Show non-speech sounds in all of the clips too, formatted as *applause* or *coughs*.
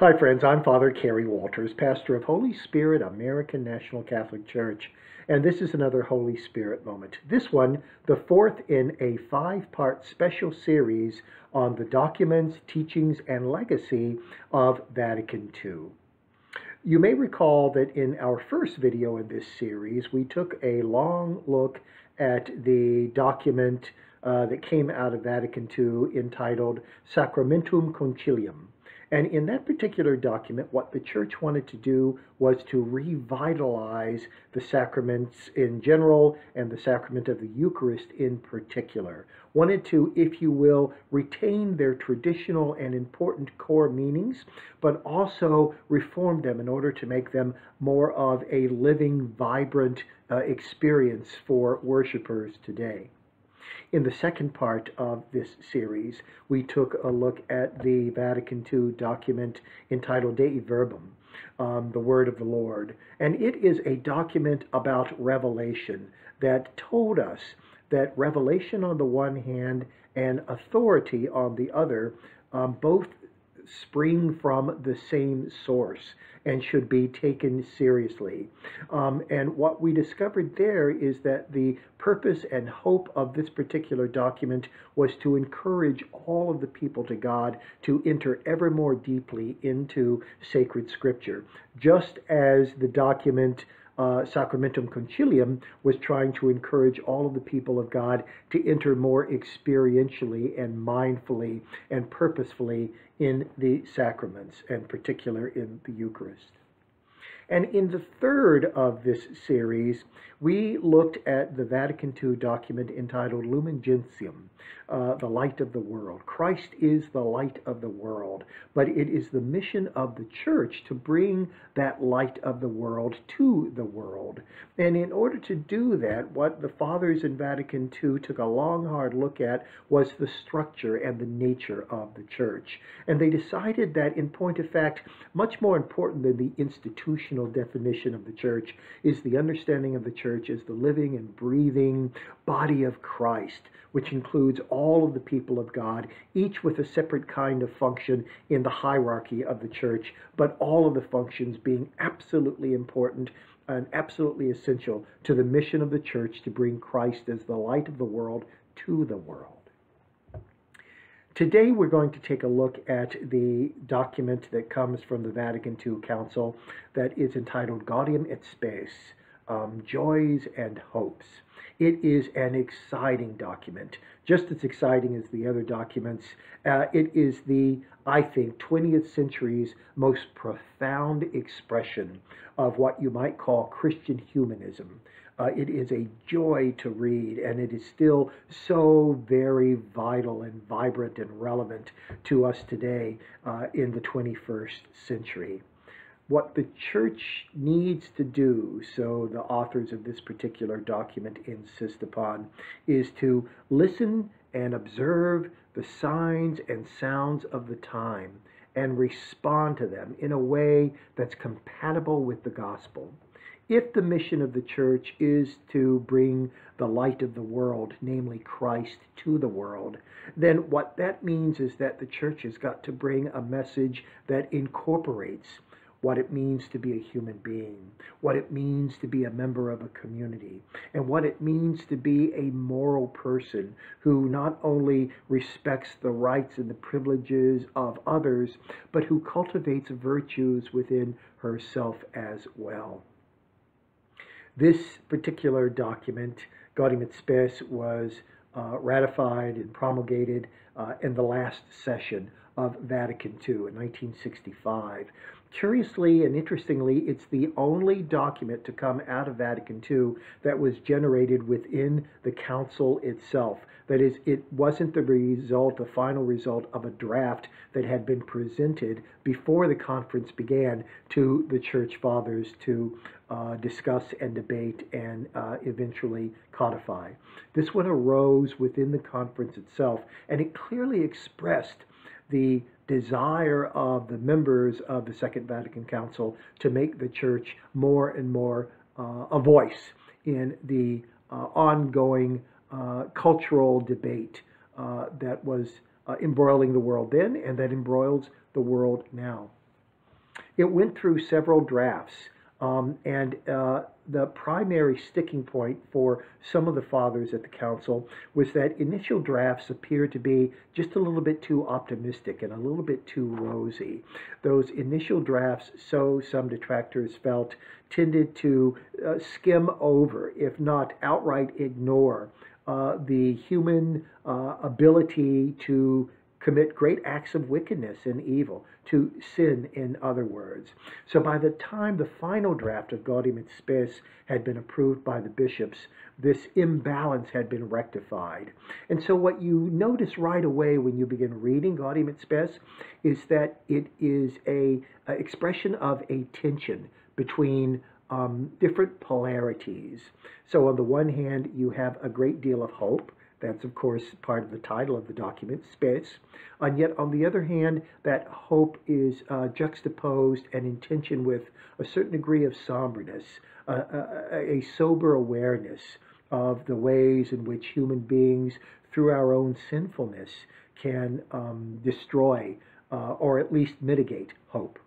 Hi, friends. I'm Father Kerry Walters, pastor of Holy Spirit American National Catholic Church, and this is another Holy Spirit moment. This one, the fourth in a five part special series on the documents, teachings, and legacy of Vatican II. You may recall that in our first video in this series, we took a long look at the document uh, that came out of Vatican II entitled Sacrosanctum Concilium. And in that particular document, what the church wanted to do was to revitalize the sacraments in general and the sacrament of the Eucharist in particular. Wanted to, if you will, retain their traditional and important core meanings, but also reform them in order to make them more of a living, vibrant uh, experience for worshipers today. In the second part of this series, we took a look at the Vatican II document entitled Dei Verbum, um, the Word of the Lord. And it is a document about revelation that told us that revelation on the one hand and authority on the other um, both spring from the same source and should be taken seriously. Um, and what we discovered there is that the purpose and hope of this particular document was to encourage all of the people to God to enter ever more deeply into sacred scripture, just as the document uh, Sacrosanctum Concilium was trying to encourage all of the people of God to enter more experientially and mindfully and purposefully in the sacraments, and particular in the Eucharist. And in the third of this series, we looked at the Vatican II document entitled Lumen Gentium, uh, the light of the world. Christ is the light of the world, but it is the mission of the church to bring that light of the world to the world. And in order to do that, what the fathers in Vatican II took a long, hard look at was the structure and the nature of the church. And they decided that, in point of fact, much more important than the institutional definition of the church is the understanding of the church as the living and breathing body of Christ, which includes all of the people of God, each with a separate kind of function in the hierarchy of the church, but all of the functions being absolutely important and absolutely essential to the mission of the church to bring Christ as the light of the world to the world. Today we're going to take a look at the document that comes from the Vatican II Council that is entitled Gaudium et Spes, um, Joys and Hopes. It is an exciting document, just as exciting as the other documents. Uh, it is the, I think, 20th century's most profound expression of what you might call Christian humanism. Uh, it is a joy to read, and it is still so very vital and vibrant and relevant to us today uh, in the 21st century. What the church needs to do, so the authors of this particular document insist upon, is to listen and observe the signs and sounds of the time and respond to them in a way that's compatible with the gospel if the mission of the church is to bring the light of the world, namely Christ, to the world, then what that means is that the church has got to bring a message that incorporates what it means to be a human being, what it means to be a member of a community, and what it means to be a moral person who not only respects the rights and the privileges of others, but who cultivates virtues within herself as well. This particular document, Gaudium et Spes, was uh, ratified and promulgated uh, in the last session of Vatican II in 1965. Curiously and interestingly, it's the only document to come out of Vatican II that was generated within the council itself. That is, it wasn't the result, the final result of a draft that had been presented before the conference began to the church fathers to uh, discuss and debate and uh, eventually codify. This one arose within the conference itself, and it clearly expressed the desire of the members of the Second Vatican Council to make the church more and more uh, a voice in the uh, ongoing uh, cultural debate uh, that was uh, embroiling the world then and that embroils the world now. It went through several drafts. Um, and uh, the primary sticking point for some of the fathers at the council was that initial drafts appeared to be just a little bit too optimistic and a little bit too rosy. Those initial drafts, so some detractors felt, tended to uh, skim over, if not outright ignore, uh, the human uh, ability to commit great acts of wickedness and evil, to sin, in other words. So by the time the final draft of Gaudium et Spes had been approved by the bishops, this imbalance had been rectified. And so what you notice right away when you begin reading Gaudium et Spes is that it is a, a expression of a tension between um, different polarities. So on the one hand, you have a great deal of hope that's, of course, part of the title of the document, Spes. And yet, on the other hand, that hope is uh, juxtaposed and in tension with a certain degree of somberness, uh, a, a sober awareness of the ways in which human beings, through our own sinfulness, can um, destroy uh, or at least mitigate hope.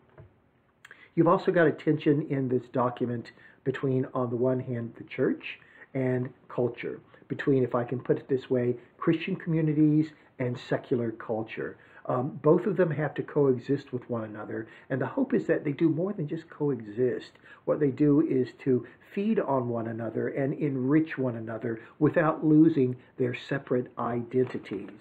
You've also got a tension in this document between, on the one hand, the church and culture between, if I can put it this way, Christian communities and secular culture. Um, both of them have to coexist with one another, and the hope is that they do more than just coexist. What they do is to feed on one another and enrich one another without losing their separate identities.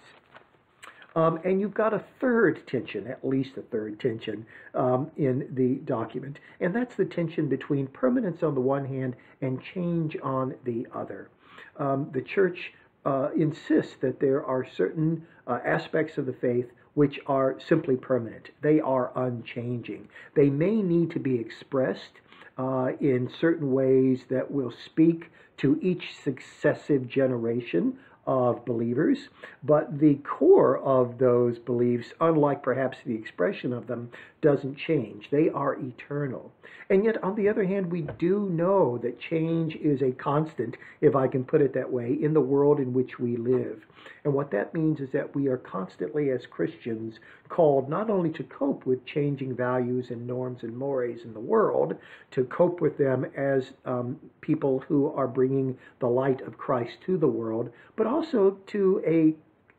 Um, and you've got a third tension, at least a third tension, um, in the document, and that's the tension between permanence on the one hand and change on the other um, the church uh, insists that there are certain uh, aspects of the faith which are simply permanent. They are unchanging. They may need to be expressed uh, in certain ways that will speak to each successive generation of believers, but the core of those beliefs, unlike perhaps the expression of them, doesn't change. They are eternal. And yet, on the other hand, we do know that change is a constant, if I can put it that way, in the world in which we live. And what that means is that we are constantly, as Christians, called not only to cope with changing values and norms and mores in the world, to cope with them as um, people who are bringing the light of Christ to the world, but also to a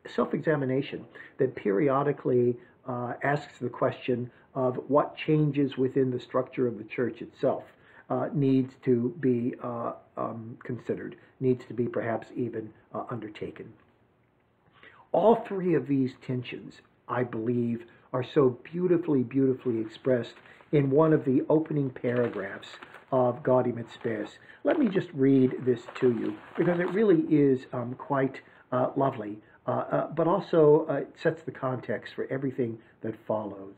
self examination that periodically uh, asks the question of what changes within the structure of the church itself uh, needs to be uh, um, considered, needs to be perhaps even uh, undertaken. All three of these tensions, I believe, are so beautifully, beautifully expressed in one of the opening paragraphs of Gaudium et Spes. Let me just read this to you because it really is um, quite uh, lovely, uh, uh, but also uh, sets the context for everything that follows.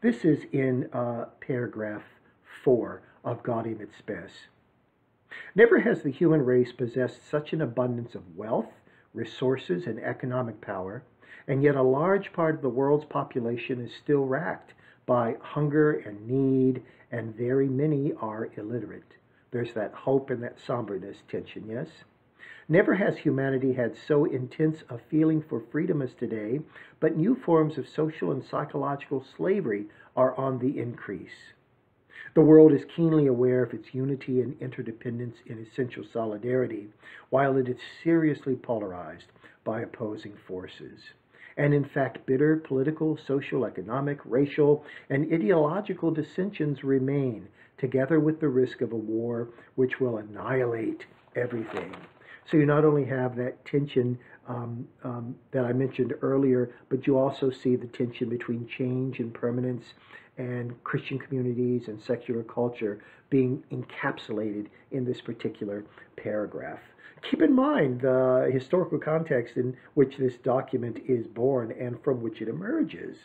This is in uh, paragraph 4 of Gaudium et Spes. Never has the human race possessed such an abundance of wealth, resources, and economic power, and yet a large part of the world's population is still racked by hunger and need, and very many are illiterate. There's that hope and that somberness tension, yes? Never has humanity had so intense a feeling for freedom as today, but new forms of social and psychological slavery are on the increase. The world is keenly aware of its unity and interdependence in essential solidarity, while it is seriously polarized by opposing forces. And in fact, bitter political, social, economic, racial, and ideological dissensions remain, together with the risk of a war which will annihilate everything. So you not only have that tension um, um, that I mentioned earlier, but you also see the tension between change and permanence and Christian communities and secular culture being encapsulated in this particular paragraph. Keep in mind the historical context in which this document is born and from which it emerges.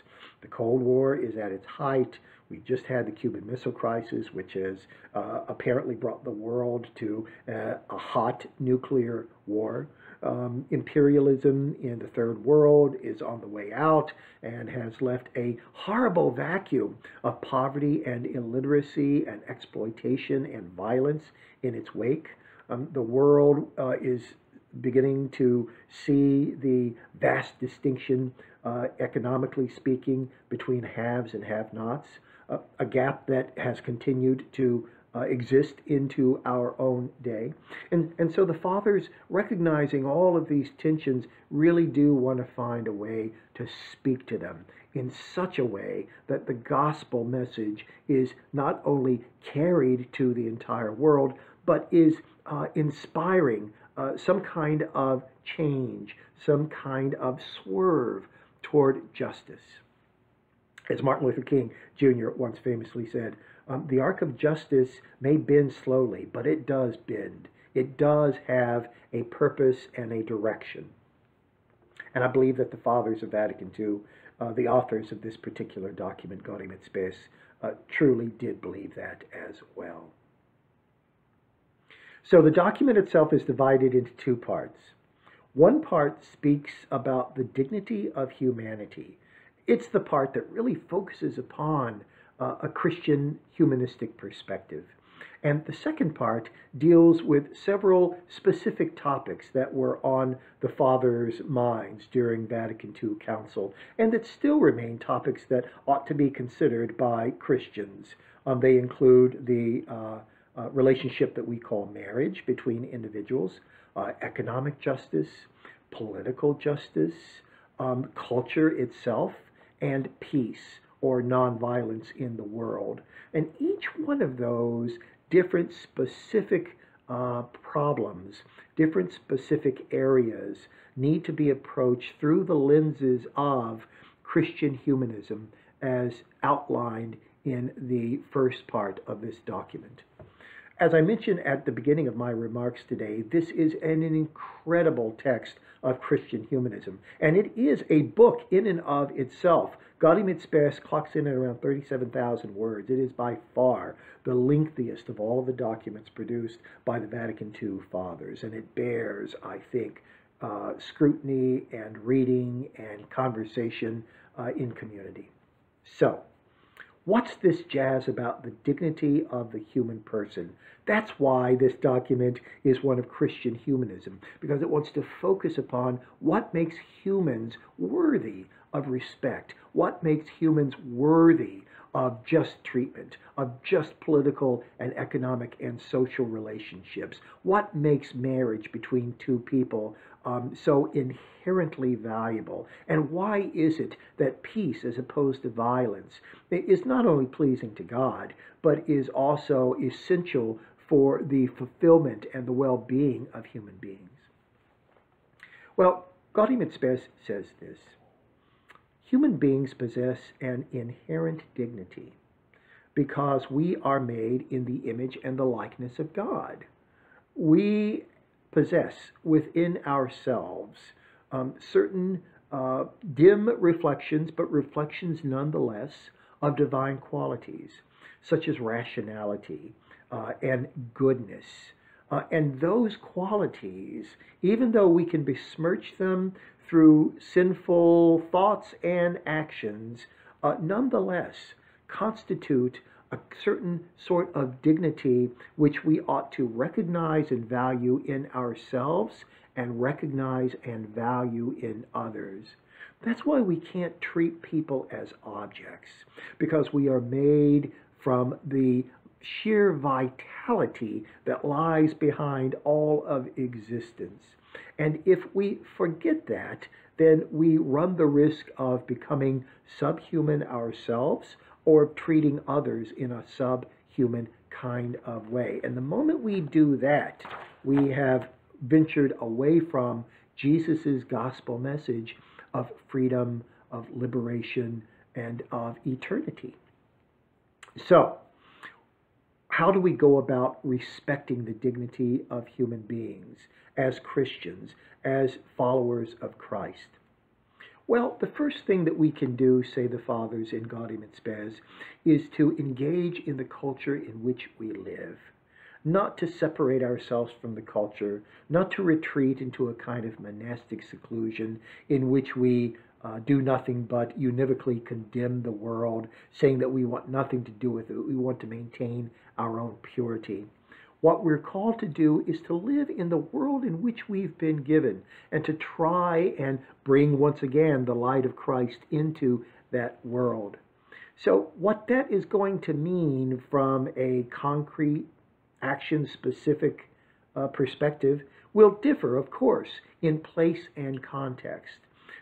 The Cold War is at its height. We just had the Cuban Missile Crisis, which has uh, apparently brought the world to uh, a hot nuclear war. Um, imperialism in the third world is on the way out and has left a horrible vacuum of poverty and illiteracy and exploitation and violence in its wake. Um, the world uh, is beginning to see the vast distinction, uh, economically speaking, between haves and have nots, uh, a gap that has continued to uh, exist into our own day. And, and so the fathers, recognizing all of these tensions, really do want to find a way to speak to them in such a way that the gospel message is not only carried to the entire world, but is uh, inspiring uh, some kind of change, some kind of swerve toward justice. As Martin Luther King Jr. once famously said, um, the arc of justice may bend slowly, but it does bend. It does have a purpose and a direction. And I believe that the fathers of Vatican II, uh, the authors of this particular document, Gaudium et Spes, uh, truly did believe that as well. So the document itself is divided into two parts. One part speaks about the dignity of humanity. It's the part that really focuses upon uh, a Christian humanistic perspective. And the second part deals with several specific topics that were on the Fathers' minds during Vatican II Council, and that still remain topics that ought to be considered by Christians. Um, they include the uh, uh, relationship that we call marriage between individuals, uh, economic justice, political justice, um, culture itself, and peace or nonviolence in the world. And each one of those different specific uh, problems, different specific areas need to be approached through the lenses of Christian humanism as outlined in the first part of this document. As I mentioned at the beginning of my remarks today, this is an incredible text of Christian humanism, and it is a book in and of itself. Gaudium et Spes clocks in at around 37,000 words. It is by far the lengthiest of all of the documents produced by the Vatican II fathers, and it bears, I think, uh, scrutiny and reading and conversation uh, in community. So, What's this jazz about the dignity of the human person? That's why this document is one of Christian humanism, because it wants to focus upon what makes humans worthy of respect, what makes humans worthy of just treatment, of just political and economic and social relationships, what makes marriage between two people um, so inherently valuable? And why is it that peace, as opposed to violence, is not only pleasing to God, but is also essential for the fulfillment and the well being of human beings? Well, et Spes says this Human beings possess an inherent dignity because we are made in the image and the likeness of God. We possess within ourselves um, certain uh, dim reflections, but reflections nonetheless of divine qualities, such as rationality uh, and goodness. Uh, and those qualities, even though we can besmirch them through sinful thoughts and actions, uh, nonetheless constitute a certain sort of dignity which we ought to recognize and value in ourselves and recognize and value in others. That's why we can't treat people as objects, because we are made from the sheer vitality that lies behind all of existence. And if we forget that, then we run the risk of becoming subhuman ourselves or treating others in a subhuman kind of way. And the moment we do that, we have ventured away from Jesus' gospel message of freedom, of liberation, and of eternity. So, how do we go about respecting the dignity of human beings as Christians, as followers of Christ? Well, the first thing that we can do, say the fathers in Gaudium et Spes, is to engage in the culture in which we live. Not to separate ourselves from the culture, not to retreat into a kind of monastic seclusion in which we uh, do nothing but univocally condemn the world, saying that we want nothing to do with it. We want to maintain our own purity. What we're called to do is to live in the world in which we've been given and to try and bring once again the light of Christ into that world. So, what that is going to mean from a concrete, action specific uh, perspective will differ, of course, in place and context.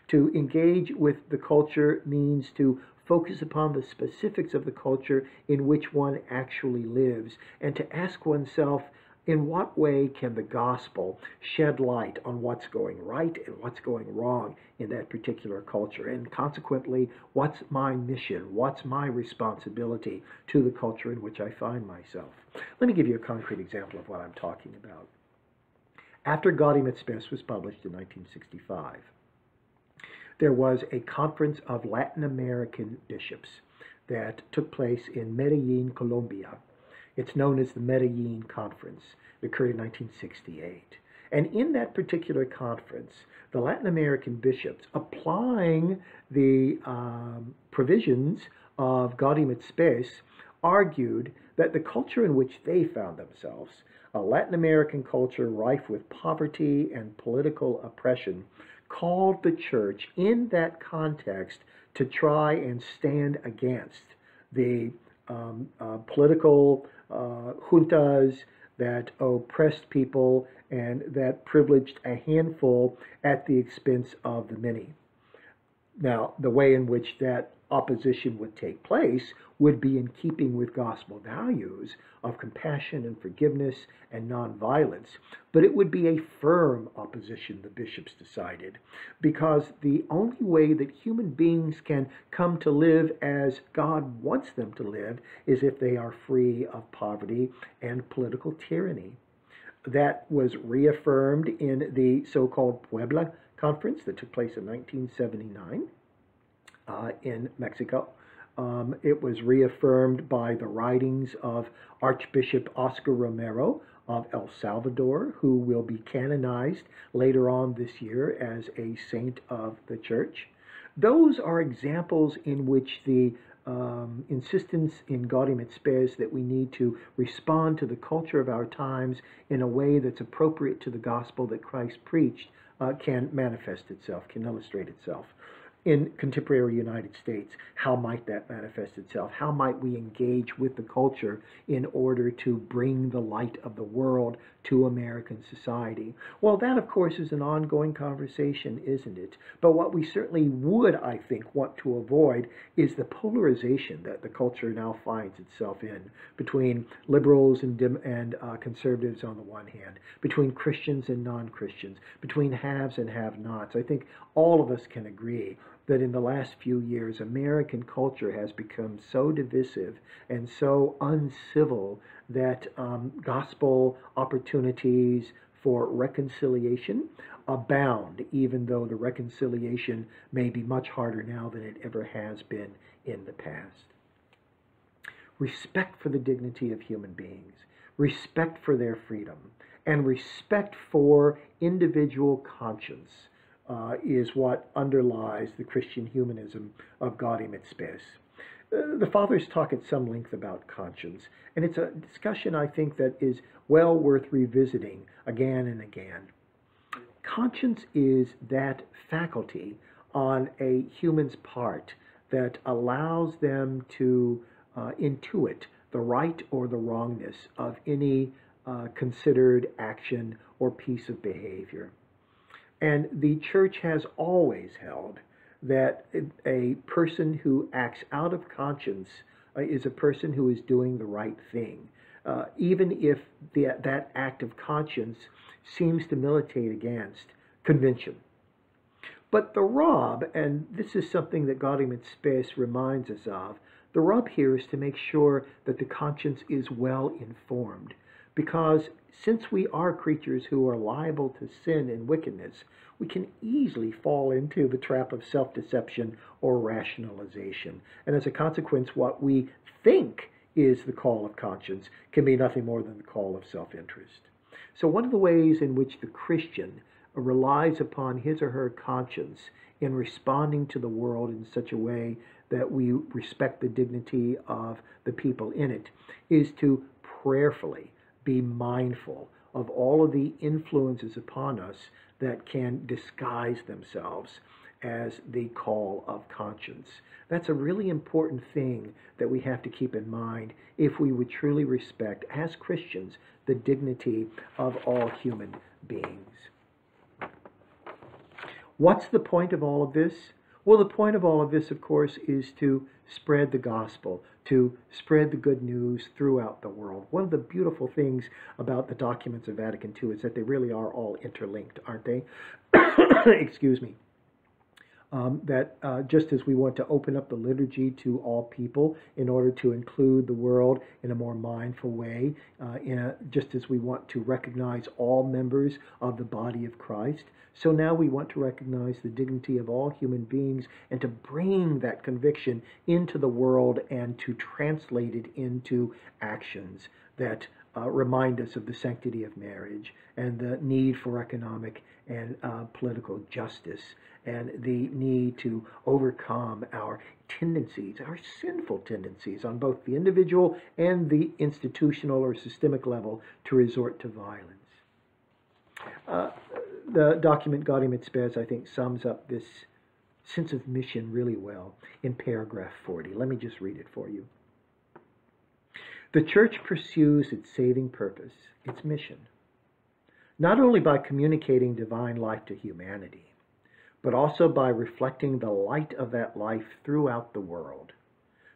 To engage with the culture means to focus upon the specifics of the culture in which one actually lives and to ask oneself in what way can the gospel shed light on what's going right and what's going wrong in that particular culture? And consequently, what's my mission? What's my responsibility to the culture in which I find myself? Let me give you a concrete example of what I'm talking about. After Gaudium et Spes was published in 1965, there was a conference of Latin American bishops that took place in Medellin, Colombia. It's known as the Medellin Conference. It occurred in 1968. And in that particular conference, the Latin American bishops, applying the um, provisions of Gaudium et Spes, argued that the culture in which they found themselves, a Latin American culture rife with poverty and political oppression, called the church in that context to try and stand against the um, uh, political uh, juntas that oppressed people and that privileged a handful at the expense of the many. Now, the way in which that opposition would take place would be in keeping with gospel values of compassion and forgiveness and nonviolence. But it would be a firm opposition, the bishops decided, because the only way that human beings can come to live as God wants them to live is if they are free of poverty and political tyranny. That was reaffirmed in the so called Puebla Conference that took place in 1979 uh, in Mexico. Um, it was reaffirmed by the writings of Archbishop Oscar Romero of El Salvador, who will be canonized later on this year as a saint of the church. Those are examples in which the um, insistence in Gaudium et Spes that we need to respond to the culture of our times in a way that's appropriate to the gospel that Christ preached uh, can manifest itself, can illustrate itself in contemporary United States. How might that manifest itself? How might we engage with the culture in order to bring the light of the world to American society? Well, that, of course, is an ongoing conversation, isn't it? But what we certainly would, I think, want to avoid is the polarization that the culture now finds itself in between liberals and, and uh, conservatives on the one hand, between Christians and non Christians, between haves and have nots. I think all of us can agree that in the last few years, American culture has become so divisive and so uncivil that um, gospel opportunities for reconciliation abound, even though the reconciliation may be much harder now than it ever has been in the past. Respect for the dignity of human beings, respect for their freedom, and respect for individual conscience uh, is what underlies the Christian humanism of Gaudium et Spes. Uh, the fathers talk at some length about conscience, and it's a discussion I think that is well worth revisiting again and again. Conscience is that faculty on a human's part that allows them to uh, intuit the right or the wrongness of any uh, considered action or piece of behavior. And the church has always held that a person who acts out of conscience uh, is a person who is doing the right thing, uh, even if the, that act of conscience seems to militate against convention. But the rub, and this is something that Gaudium et Spes reminds us of, the rub here is to make sure that the conscience is well informed. Because since we are creatures who are liable to sin and wickedness, we can easily fall into the trap of self deception or rationalization. And as a consequence, what we think is the call of conscience can be nothing more than the call of self interest. So, one of the ways in which the Christian relies upon his or her conscience in responding to the world in such a way that we respect the dignity of the people in it is to prayerfully be mindful of all of the influences upon us that can disguise themselves as the call of conscience. That's a really important thing that we have to keep in mind if we would truly respect, as Christians, the dignity of all human beings. What's the point of all of this? Well, the point of all of this, of course, is to spread the gospel, to spread the good news throughout the world. One of the beautiful things about the documents of Vatican II is that they really are all interlinked, aren't they? *coughs* Excuse me. Um, that uh, just as we want to open up the liturgy to all people in order to include the world in a more mindful way, uh, a, just as we want to recognize all members of the body of Christ, so now we want to recognize the dignity of all human beings and to bring that conviction into the world and to translate it into actions that uh, remind us of the sanctity of marriage and the need for economic and uh, political justice and the need to overcome our tendencies, our sinful tendencies on both the individual and the institutional or systemic level to resort to violence. Uh, the document Gaudium et Spes, I think, sums up this sense of mission really well in paragraph 40. Let me just read it for you. The church pursues its saving purpose, its mission, not only by communicating divine life to humanity, but also by reflecting the light of that life throughout the world,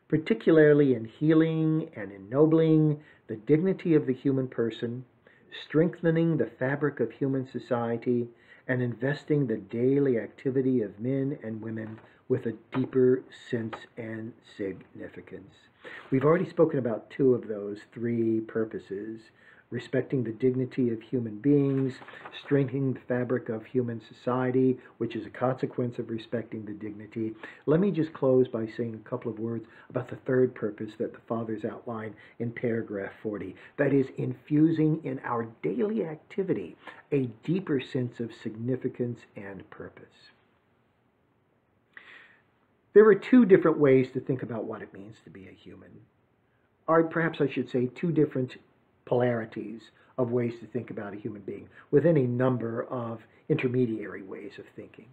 particularly in healing and ennobling the dignity of the human person strengthening the fabric of human society, and investing the daily activity of men and women with a deeper sense and significance. We've already spoken about two of those three purposes respecting the dignity of human beings, strengthening the fabric of human society, which is a consequence of respecting the dignity. Let me just close by saying a couple of words about the third purpose that the Fathers outline in paragraph 40. That is, infusing in our daily activity a deeper sense of significance and purpose. There are two different ways to think about what it means to be a human. Or perhaps I should say two different polarities of ways to think about a human being with any number of intermediary ways of thinking.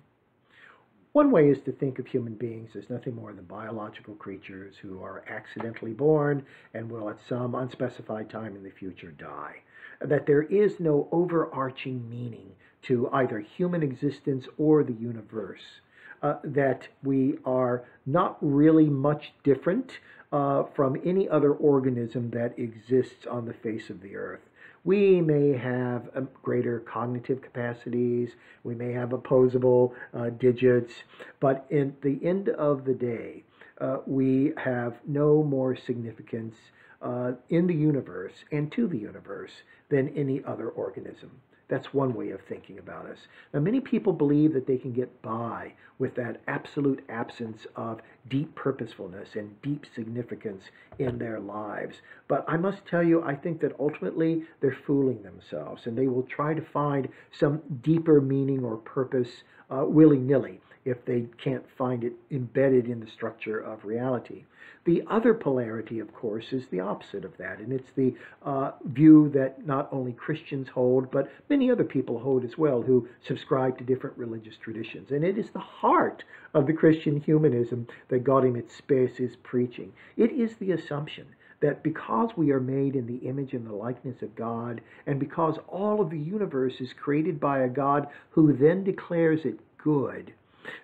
One way is to think of human beings as nothing more than biological creatures who are accidentally born and will at some unspecified time in the future die. That there is no overarching meaning to either human existence or the universe. Uh, that we are not really much different uh, from any other organism that exists on the face of the earth. We may have um, greater cognitive capacities, we may have opposable uh, digits, but in the end of the day, uh, we have no more significance uh, in the universe and to the universe than any other organism. That's one way of thinking about us. Now, many people believe that they can get by with that absolute absence of deep purposefulness and deep significance in their lives. But I must tell you, I think that ultimately they're fooling themselves and they will try to find some deeper meaning or purpose uh, willy nilly if they can't find it embedded in the structure of reality. The other polarity, of course, is the opposite of that, and it's the uh, view that not only Christians hold, but many other people hold as well who subscribe to different religious traditions. And it is the heart of the Christian humanism that Gaudium et Spes is preaching. It is the assumption that because we are made in the image and the likeness of God, and because all of the universe is created by a God who then declares it good,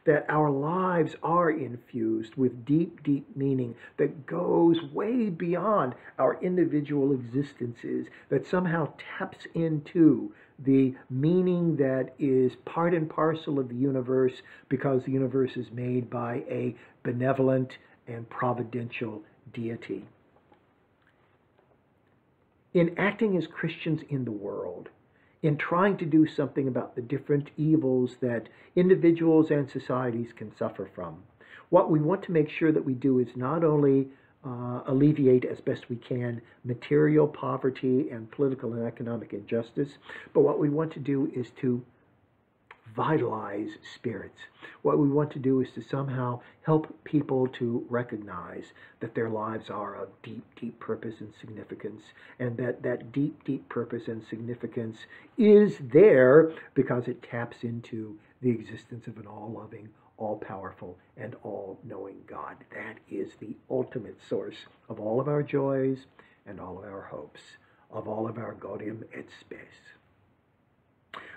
that our lives are infused with deep, deep meaning that goes way beyond our individual existences, that somehow taps into the meaning that is part and parcel of the universe because the universe is made by a benevolent and providential deity. In acting as Christians in the world, in trying to do something about the different evils that individuals and societies can suffer from. What we want to make sure that we do is not only uh, alleviate as best we can material poverty and political and economic injustice, but what we want to do is to vitalize spirits. What we want to do is to somehow help people to recognize that their lives are of deep, deep purpose and significance, and that that deep, deep purpose and significance is there because it taps into the existence of an all loving, all powerful, and all knowing God. That is the ultimate source of all of our joys and all of our hopes, of all of our gaudium et spes.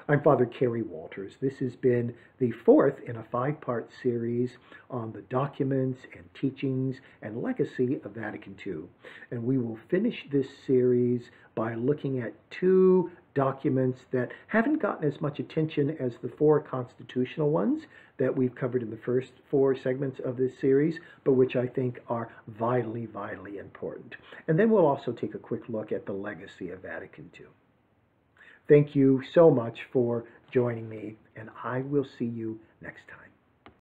I'm Father Kerry Walters. This has been the fourth in a five part series on the documents and teachings and legacy of Vatican II. And we will finish this series by looking at two documents that haven't gotten as much attention as the four constitutional ones that we've covered in the first four segments of this series, but which I think are vitally, vitally important. And then we'll also take a quick look at the legacy of Vatican II. Thank you so much for joining me, and I will see you next time.